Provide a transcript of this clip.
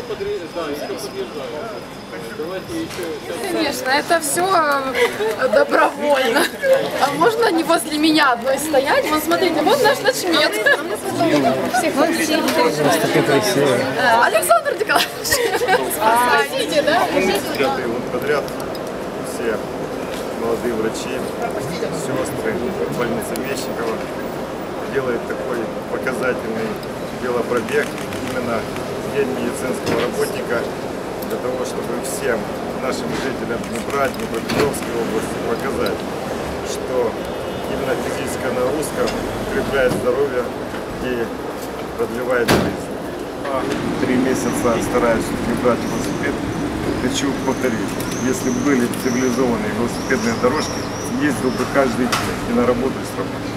еще. Давайте еще... Конечно, это все добровольно. А можно не возле меня одной стоять? Вот смотрите, вот наш начмет. Э, Александр Николаевич. Спасите, да? год подряд все молодые врачи, сестры больницы Мещикова делают такой показательный велопробег именно День медицинского работника для того, чтобы всем нашим жителям Днепра, Днепропетровской области показать, что именно физическая нагрузка укрепляет здоровье и продлевает жизнь. Три месяца стараюсь не брать велосипед. Хочу повторить, если бы были цивилизованные велосипедные дорожки, ездил бы каждый день и на работу и с работы.